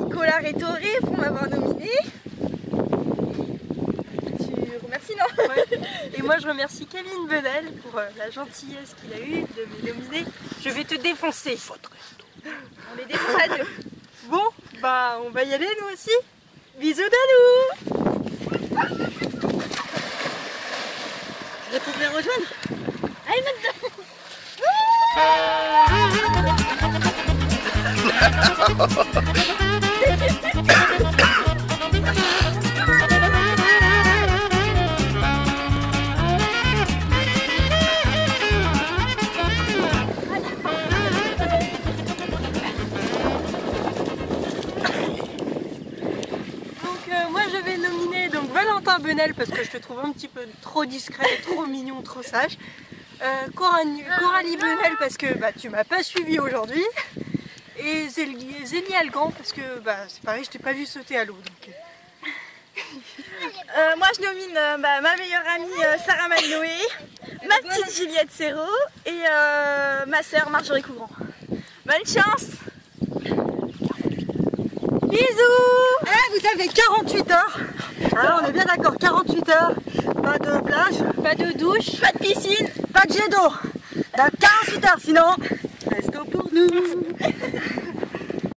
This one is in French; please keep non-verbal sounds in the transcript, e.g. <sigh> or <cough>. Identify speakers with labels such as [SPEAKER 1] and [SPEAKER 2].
[SPEAKER 1] Nicolas Rétoré pour m'avoir nominé. Tu remercies, non
[SPEAKER 2] Ouais. Et moi je remercie Kevin Benel pour euh, la gentillesse qu'il a eue de me nominer. Je vais te défoncer.
[SPEAKER 1] On les défonce à deux.
[SPEAKER 2] Bon, bah on va y aller nous aussi. Bisous Dalou
[SPEAKER 1] Je peux les rejoindre
[SPEAKER 2] Valentin Benel parce que je te trouve un petit peu trop discret, trop mignon, trop sage. Euh, Coralie, Coralie Benel parce que bah, tu m'as pas suivi aujourd'hui. Zélie, Algan parce que bah, c'est pareil, je t'ai pas vu sauter à l'eau. Donc, euh, <laughs>
[SPEAKER 1] Euh, Moi, je nomine euh, bah, ma meilleure amie euh, Sarah Malnoé, ma petite Juliette Serrault et euh, ma sœur Marjorie Couvrant. Bonne chance.
[SPEAKER 2] Bisous. Eh, vous avez 48 heures. Alors on est bien d'accord, 48 heures, pas de plage,
[SPEAKER 1] Pas de douche, pas de piscine,
[SPEAKER 2] pas de jet d'eau. Dans 48 heures, sinon, pour nous